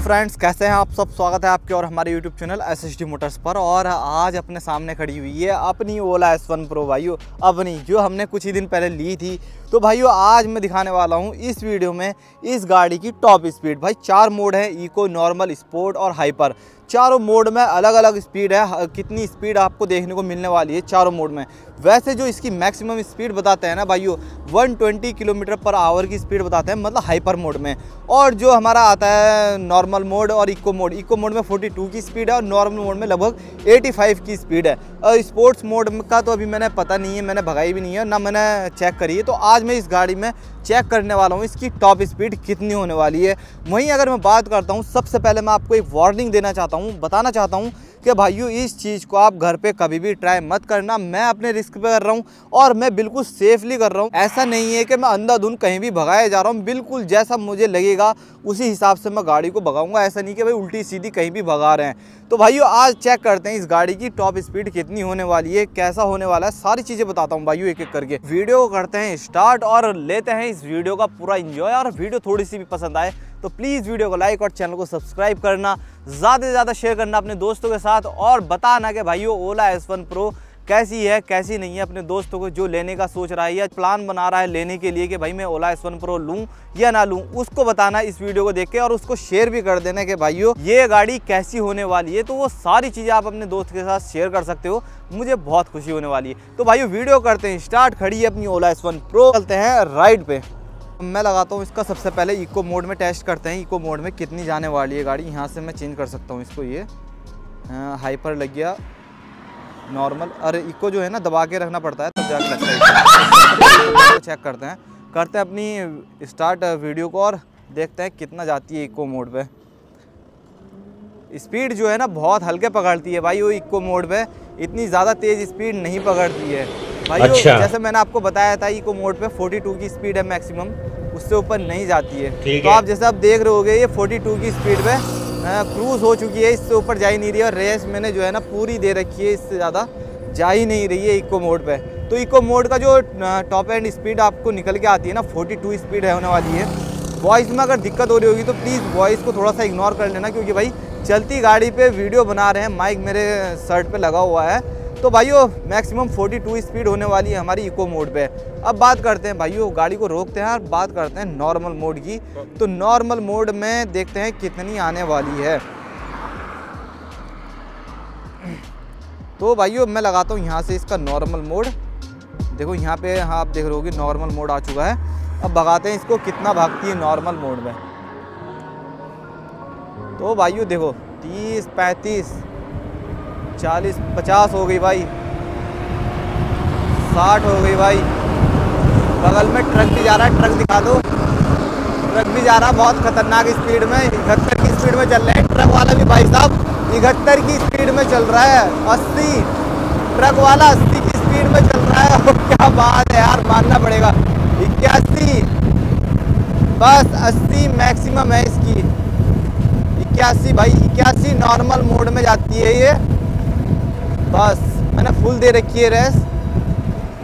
Friends कैसे हैं आप सब? स्वागत है आपके और हमारे YouTube channel S S D motors पर। और आज अपने सामने खड़ी हुई है अपनी ओला एस वन प्रो भाइयों, अपनी, जो हमने कुछ ही दिन पहले ली थी। तो भाइयों, आज मैं दिखाने वाला हूँ इस वीडियो में इस गाड़ी की टॉप स्पीड भाई, चार मोड है इको नॉर्मल स्पोर्ट और हाइपर चारों मोड में अलग अलग स्पीड है कितनी स्पीड आपको देखने को मिलने वाली है चारों मोड में। वैसे जो इसकी मैक्सिमम स्पीड बताते हैं ना भाइयों 120 किलोमीटर पर आवर की स्पीड बताते हैं मतलब हाइपर मोड में। और जो हमारा आता है नॉर्मल मोड और इको मोड इको मोड में 42 की स्पीड है और नॉर्मल मोड में लगभग 85 की स्पीड है। और स्पोर्ट्स मोड का तो अभी मैंने पता नहीं है, मैंने भगाई भी नहीं है, ना मैंने चेक करी है तो आज मैं इस गाड़ी में चेक करने वाला हूँ, इसकी टॉप स्पीड कितनी होने वाली है। वहीं अगर मैं बात करता हूँ, सबसे पहले मैं आपको एक वार्निंग देना चाहता हूँ बताना चाहता हूँ कि भाइयों, इस चीज़ को आप घर पे कभी भी ट्राई मत करना। मैं अपने रिस्क पे कर रहा हूँ और मैं बिल्कुल सेफली कर रहा हूँ। ऐसा नहीं है कि मैं अंधाधुन कहीं भी भगाया जा रहा हूँ। बिल्कुल जैसा मुझे लगेगा, उसी हिसाब से मैं गाड़ी को भगाऊँगा। ऐसा नहीं कि भाई उल्टी सीधी कहीं भी भगा रहे हैं। तो भाइयों, आज चेक करते हैं इस गाड़ी की टॉप स्पीड कितनी होने वाली है, कैसा होने वाला है, सारी चीज़ें बताता हूँ भाइयों एक एक करके। वीडियो को करते हैं स्टार्ट और लेते हैं इस वीडियो का पूरा इंजॉय और वीडियो थोड़ी सी भी पसंद आए तो प्लीज़ वीडियो को लाइक और चैनल को सब्सक्राइब करना। ज़्यादा से ज़्यादा शेयर करना अपने दोस्तों के साथ और बताना कि भाइयों ओला एस वन प्रो कैसी है, कैसी नहीं है अपने दोस्तों को जो लेने का सोच रहा है या प्लान बना रहा है लेने के लिए कि भाई मैं ओला एस वन प्रो लूँ या ना लूँ, उसको बताना इस वीडियो को देख के और उसको शेयर भी कर देना कि भाइयों, ये गाड़ी कैसी होने वाली है। तो वो सारी चीज़ें आप अपने दोस्त के साथ शेयर कर सकते हो। मुझे बहुत खुशी होने वाली है। तो भाइयों वीडियो करते हैं स्टार्ट खड़ी है अपनी ओला एस वन प्रो चलते हैं राइड पे। मैं लगाता हूँ इसका सबसे पहले इको मोड में टेस्ट करते हैं। इको मोड में कितनी जाने वाली है गाड़ी? यहाँ से मैं चेंज कर सकता हूँ इसको ये। हाइपर लग गया। नॉर्मल अरे इको जो है ना, दबा के रखना पड़ता है, तब जाके लगता है चेक करते हैं। करते हैं अपनी स्टार्ट वीडियो को और देखते हैं कितना जाती है इको मोड पे। स्पीड जो है ना, बहुत हल्के पकड़ती है भाई वो इको मोड पे। इतनी ज़्यादा तेज़ स्पीड नहीं पकड़ती है। अच्छा। जैसे मैंने आपको बताया था इको मोड पे 42 की स्पीड है मैक्सिमम उससे ऊपर नहीं जाती है। तो आप जैसे आप देख रहे होगे ये 42 की स्पीड पे क्रूज हो चुकी है इससे ऊपर जा ही नहीं रही है और रेस मैंने जो है ना पूरी दे रखी है इससे ज़्यादा जा ही नहीं रही है इको मोड पे। तो इको मोड का जो टॉप एंड स्पीड आपको निकल के आती है ना 42 स्पीड है होने वाली है। वॉइस में अगर दिक्कत हो रही होगी तो प्लीज़ वॉइस को थोड़ा सा इग्नोर कर लेना क्योंकि भाई चलती गाड़ी पे वीडियो बना रहे हैं माइक मेरे शर्ट पे लगा हुआ है। तो भाइयों मैक्सिमम 42 स्पीड होने वाली है हमारी इको मोड पे। अब बात करते हैं, भाइयों, गाड़ी को रोकते हैं और बात करते हैं नॉर्मल मोड की। तो नॉर्मल मोड में देखते हैं कितनी आने वाली है। तो भाइयों, मैं लगाता हूँ यहाँ से इसका नॉर्मल मोड देखो, यहाँ पे हाँ आप देख रहे होगे नॉर्मल मोड आ चुका है। अब भगाते हैं इसको कितना भागती है नॉर्मल मोड में। तो भाइयों, देखो, तीस, पैंतीस चालीस, पचास हो गई भाई। साठ हो गई भाई। बगल में ट्रक भी जा रहा है, ट्रक दिखा दो। ट्रक भी जा रहा है, बहुत खतरनाक स्पीड में। इकहत्तर की स्पीड में चल रहे हैं। ट्रक वाला भी भाई साहब, इकहत्तर की स्पीड में चल रहा है। अस्सी। ट्रक वाला अस्सी की स्पीड में चल रहा है। क्या बात है यार, मानना पड़ेगा। इक्यासी। बस अस्सी मैक्सिमम है इसकी। इक्यासी भाई, इक्यासी नॉर्मल मोड में जाती है ये। बस, मैंने फुल दे रखी है रेस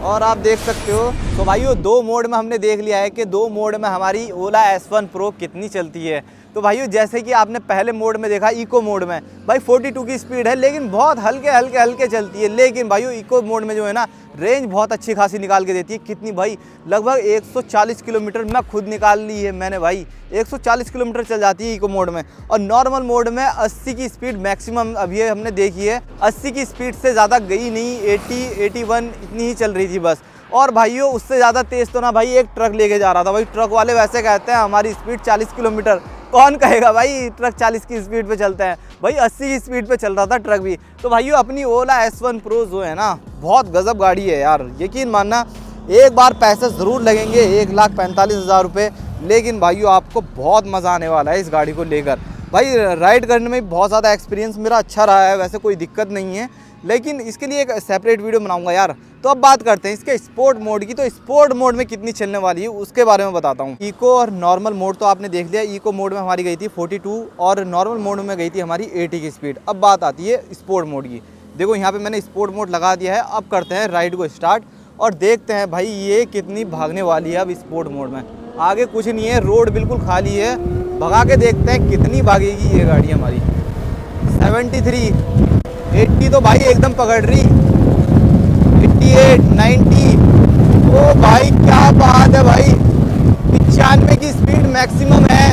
और आप देख सकते हो तो भाइयों, दो मोड में हमने देख लिया है कि दो मोड में हमारी ओला एस वन प्रो कितनी चलती है। तो भाइयों, जैसे कि आपने पहले मोड में देखा इको मोड में। भाई 42 की स्पीड है, लेकिन बहुत हल्के हल्के हल्के चलती है। लेकिन भाइयों इको मोड में जो है ना रेंज बहुत अच्छी खासी निकाल के देती है। कितनी भाई, लगभग 140 किलोमीटर मैं खुद निकाल ली है मैंने भाई। 140 किलोमीटर चल जाती है इको मोड में। और नॉर्मल मोड में 80 की स्पीड मैक्सिमम अभी हमने देखी है। 80 की स्पीड से ज़्यादा गई नहीं 80 81 इतनी ही चल रही थी बस। और भाइयों, उससे ज़्यादा तेज़ तो ना भाई एक ट्रक लेके जा रहा था। भाई ट्रक वाले वैसे कहते हैं, हमारी स्पीड 40 किलोमीटर। कौन कहेगा भाई, ट्रक 40 की स्पीड पे चलते हैं। भाई 80 की स्पीड पे चल रहा था ट्रक भी। तो भाइयों, अपनी ओला एस वन प्रो जो है ना, बहुत गजब गाड़ी है यार। यकीन मानना, एक बार पैसे ज़रूर लगेंगे, एक लाख पैंतालीस हज़ार रुपये लेकिन भाइयों, आपको बहुत मज़ा आने वाला है इस गाड़ी को लेकर। भाई, राइड करने में बहुत ज़्यादा एक्सपीरियंस मेरा अच्छा रहा है, वैसे कोई दिक्कत नहीं है। लेकिन इसके लिए एक सेपरेट वीडियो बनाऊँगा यार। तो अब बात करते हैं इसके स्पोर्ट मोड की। तो स्पोर्ट मोड में कितनी चलने वाली है, उसके बारे में बताता हूँ। इको और नॉर्मल मोड तो आपने देख लिया इको मोड में हमारी गई थी 42 और नॉर्मल मोड में गई थी हमारी 80 की स्पीड अब बात आती है स्पोर्ट मोड की। देखो, यहाँ पे मैंने स्पोर्ट मोड लगा दिया है। अब करते हैं राइड को स्टार्ट और देखते हैं भाई ये कितनी भागने वाली है अब स्पोर्ट मोड में। आगे कुछ नहीं है रोड बिल्कुल खाली है। भगा के देखते हैं कितनी भागेगी ये गाड़ी हमारी। 73 80 तो भाई एकदम पकड़ रही। 88 90 ओ भाई, क्या बात है भाई। पिचानवे की स्पीड मैक्सिमम है।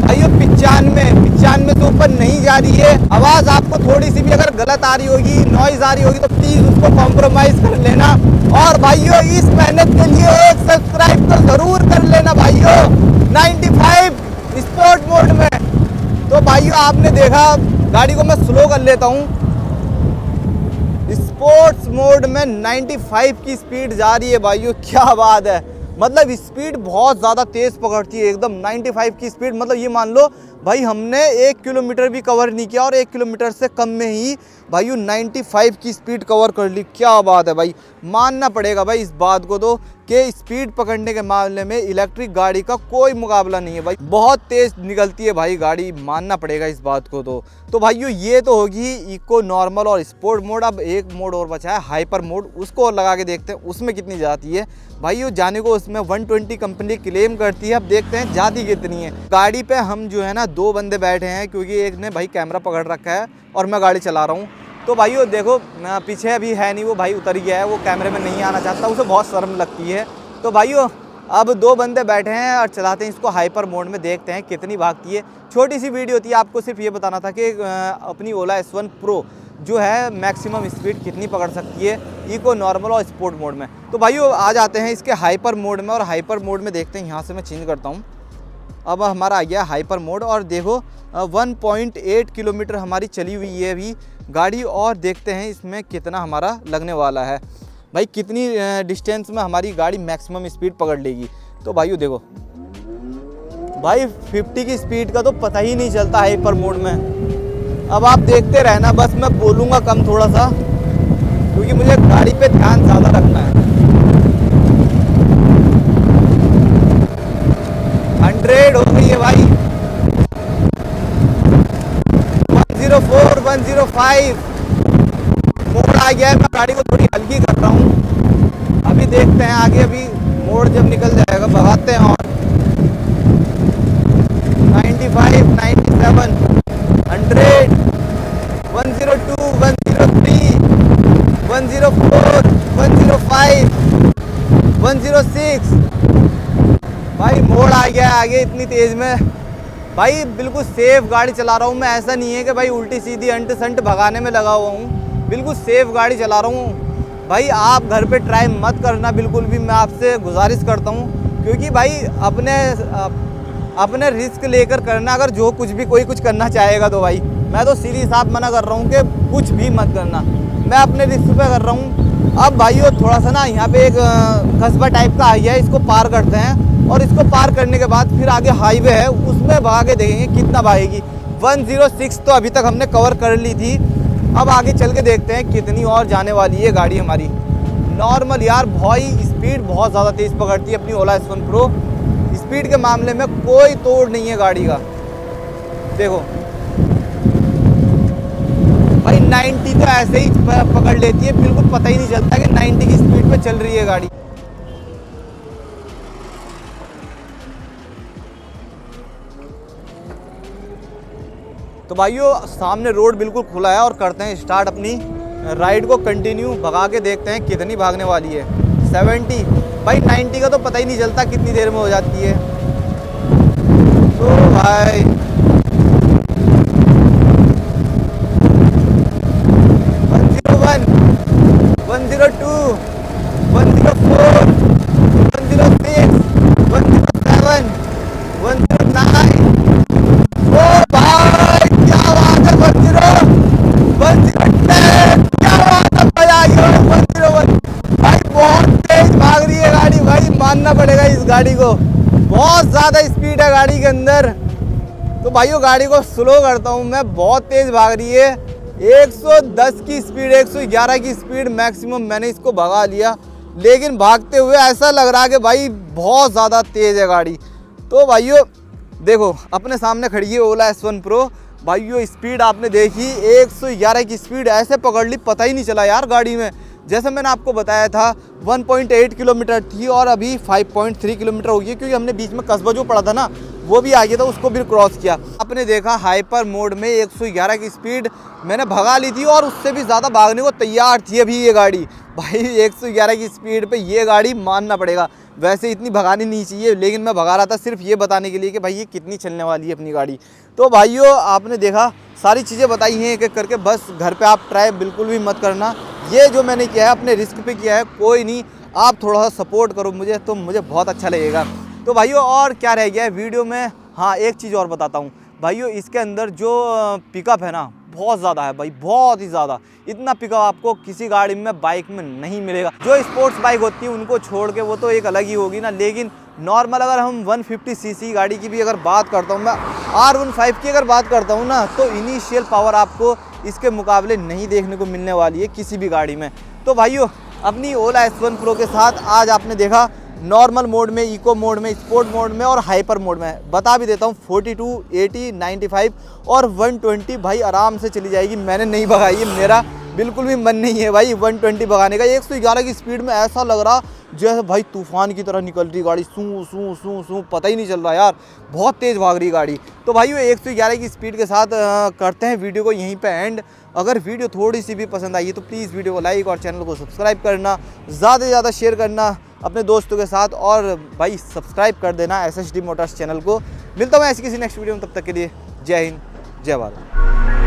भाई पिचानवे पिचानवे से ऊपर नहीं जा रही है। आवाज़ आपको थोड़ी सी भी अगर गलत आ रही होगी नॉइज़ आ रही होगी तो प्लीज़ उसको कॉम्प्रोमाइज़ कर लेना। और भाइयों, इस मेहनत के लिए एक सब्सक्राइब तो ज़रूर कर लेना भाइयों। 95 स्पोर्ट मोड में। तो भाइयों, आपने देखा, गाड़ी को मैं स्लो कर लेता हूँ। स्पोर्ट्स मोड में 95 की स्पीड जा रही है भाइयों, क्या बात है। मतलब स्पीड बहुत ज़्यादा तेज़ पकड़ती है, एकदम 95 की स्पीड। मतलब ये मान लो, भाई हमने एक किलोमीटर भी कवर नहीं किया और एक किलोमीटर से कम में ही, भाइयों 95 की स्पीड कवर कर ली। क्या बात है भाई, मानना पड़ेगा भाई इस बात को तो। कि स्पीड पकड़ने के मामले में इलेक्ट्रिक गाड़ी का कोई मुकाबला नहीं है भाई। बहुत तेज़ निकलती है भाई गाड़ी, मानना पड़ेगा इस बात को तो। तो भाइयों, ये तो होगी इको नॉर्मल और स्पोर्ट मोड अब एक मोड और बचा है हाइपर मोड उसको और लगा के देखते हैं, उसमें कितनी जाती है। भाइयों, जाने को उसमें 120 कंपनी क्लेम करती है, अब देखते हैं जाती कितनी है। गाड़ी पे हम जो है ना, दो बंदे बैठे हैं, क्योंकि एक ने भाई कैमरा पकड़ रखा है और मैं गाड़ी चला रहा हूँ। तो भाई देखो पीछे अभी है नहीं वो, भाई उतर गया है, वो कैमरे में नहीं आना चाहता, उसे बहुत शर्म लगती है। तो भाइयों अब दो बंदे बैठे हैं और चलाते हैं, इसको हाइपर मोड में देखते हैं कितनी भागती है। छोटी सी वीडियो थी, आपको सिर्फ़ ये बताना था कि अपनी ओला एस वन प्रो जो है मैक्सिमम स्पीड कितनी पकड़ सकती है इको नॉर्मल और स्पोर्ट मोड में। तो भाइयों आ जाते हैं इसके हाइपर मोड में और हाइपर मोड में देखते हैं, यहाँ से मैं चेंज करता हूँ। अब हमारा आ गया हाइपर मोड और देखो 1.8 किलोमीटर हमारी चली हुई है अभी। गाड़ी और देखते हैं इसमें कितना हमारा लगने वाला है। भाई, कितनी डिस्टेंस में हमारी गाड़ी मैक्सिमम स्पीड पकड़ लेगी। तो भाई देखो। भाई 50 की स्पीड का तो पता ही नहीं चलता हाइपर मोड में। अब आप देखते रहना, बस मैं बोलूँगा कम थोड़ा सा क्योंकि मुझे गाड़ी पे ध्यान ज़्यादा रखना है। हंड्रेड हो गई है भाई। 104, 105 मोड़ आ गया है मैं गाड़ी को थोड़ी हल्की कर रहा हूँ। अभी देखते हैं आगे अभी मोड़ जब निकल जाएगा भगाते हैं और। 95, 97, 100, 102, 103, 104, 105, 106 भाई मोड़ आ गया आगे इतनी तेज़ में। भाई, बिल्कुल सेफ़ गाड़ी चला रहा हूँ मैं। ऐसा नहीं है कि भाई उल्टी सीधी अंट संट भगाने में लगा हुआ हूँ। बिल्कुल सेफ़ गाड़ी चला रहा हूँ। भाई, आप घर पे ट्राई मत करना, बिल्कुल भी मैं आपसे गुजारिश करता हूँ। क्योंकि भाई, अपने अपने रिस्क लेकर करना, अगर जो कुछ भी कोई कुछ करना चाहेगा तो भाई। मैं तो सीधी साफ़ मना कर रहा हूँ कि कुछ भी मत करना। मैं अपने रिस्क पे कर रहा हूँ। अब भाइयों थोड़ा सा ना, यहाँ पे एक कस्बा टाइप का आई है, इसको पार करते हैं। और इसको पार करने के बाद फिर आगे हाईवे है, उसमें भाग देखेंगे कितना भागेगी। 106 तो अभी तक हमने कवर कर ली थी। अब आगे चल के देखते हैं कितनी और जाने वाली है गाड़ी हमारी। नॉर्मल यार, भाई स्पीड बहुत ज़्यादा तेज़ पकड़ती है अपनी ओला एस प्रो स्पीड के मामले में कोई तोड़ नहीं है गाड़ी का। देखो। भाई 90 तो ऐसे ही पकड़ लेती है, बिल्कुल पता ही नहीं चलता कि 90 की स्पीड पे चल रही है गाड़ी। तो भाइयों, सामने रोड बिल्कुल खुला है और करते हैं स्टार्ट अपनी राइड को कंटिन्यू भगा के देखते हैं कितनी भागने वाली है। 70 भाई 90 का तो पता ही नहीं चलता कितनी देर में हो जाती है। तो भाई। One zero one one zero two one zero four one zero six one zero seven one zero nine मानना पड़ेगा इस गाड़ी को। बहुत ज़्यादा स्पीड है गाड़ी के अंदर। तो भाइयों, गाड़ी को स्लो करता हूँ मैं। बहुत तेज़ भाग रही है। 110 की स्पीड 111 की स्पीड मैक्सिमम मैंने इसको भगा लिया। लेकिन भागते हुए ऐसा लग रहा है कि भाई, बहुत ज़्यादा तेज़ है गाड़ी। तो भाइयों, देखो, अपने सामने खड़ी है ओला एस वन प्रो भाइयों स्पीड आपने देखी। 111 की स्पीड ऐसे पकड़ ली, पता ही नहीं चला यार गाड़ी में। जैसे मैंने आपको बताया था 1.8 किलोमीटर थी और अभी 5.3 किलोमीटर हो गई क्योंकि हमने बीच में कस्बा जो पड़ा था ना, वो भी आ गया था, उसको भी क्रॉस किया। आपने देखा हाइपर मोड में 111 की स्पीड मैंने भगा ली थी और उससे भी ज़्यादा भागने को तैयार थी अभी ये गाड़ी। भाई 111 की स्पीड पे ये गाड़ी मानना पड़ेगा। वैसे इतनी भगानी नहीं चाहिए, लेकिन मैं भगा रहा था सिर्फ़ ये बताने के लिए कि भाई, ये कितनी चलने वाली है अपनी गाड़ी। तो भाइयों, आपने देखा, सारी चीज़ें बताई हैं एक एक करके, बस घर पे आप ट्राई बिल्कुल भी मत करना। ये जो मैंने किया है, अपने रिस्क पे किया है, कोई नहीं, आप थोड़ा सा सपोर्ट करो मुझे तो मुझे बहुत अच्छा लगेगा। तो भाइयों, और क्या रह गया है वीडियो में? हाँ एक चीज़ और बताता हूँ। भाइयों, इसके अंदर जो पिकअप है ना, बहुत ज़्यादा है भाई, बहुत ही ज़्यादा। इतना पिकअप आपको किसी गाड़ी में बाइक में नहीं मिलेगा। जो स्पोर्ट्स बाइक होती है, उनको छोड़ के वो तो एक अलग ही होगी ना, लेकिन नॉर्मल अगर हम 150 सीसी गाड़ी की भी अगर बात करता हूँ, मैं आर वन फाइव की अगर बात करता हूँ ना तो इनिशियल पावर आपको इसके मुकाबले नहीं देखने को मिलने वाली है किसी भी गाड़ी में। तो भाइयों अपनी ओला एस वन प्रो के साथ आज आपने देखा नॉर्मल मोड में इको मोड में स्पोर्ट मोड में और हाइपर मोड में। बता भी देता हूँ 42, 80, 95 और 120 भाई आराम से चली जाएगी। मैंने नहीं भगाई मेरा बिल्कुल भी मन नहीं है भाई 120 भगाने का। 111 की स्पीड में ऐसा लग रहा जैसे भाई तूफ़ान की तरह निकल रही गाड़ी, सू सू सू सू, पता ही नहीं चल रहा यार। बहुत तेज़ भाग रही गाड़ी। तो भाई वो एक सौ ग्यारह की स्पीड के साथ करते हैं वीडियो को यहीं पे एंड अगर वीडियो थोड़ी सी भी पसंद आई तो प्लीज़ वीडियो को लाइक और चैनल को सब्सक्राइब करना, ज़्यादा से ज़्यादा शेयर करना अपने दोस्तों के साथ और भाई सब्सक्राइब कर देना S S D motors channel को। मिलता हूँ ऐसी किसी नेक्स्ट वीडियो में, तब तक के लिए जय हिंद, जय भारत।